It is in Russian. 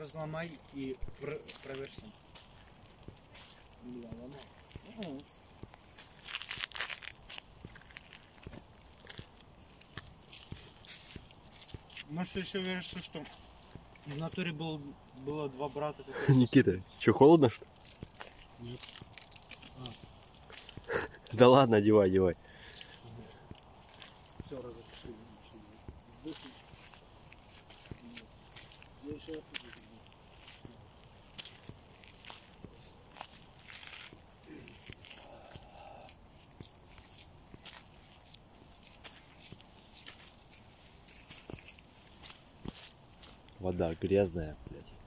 разломай и пр- проверь сам. Бля, ломай. Ну, Может, ты еще веришь, что в натуре был, было два брата. Никита, что, холодно что ли? Нет. Да ладно, одевай, одевай. Все разрешили. Я еще оттуда забыл. Вода грязная, блядь.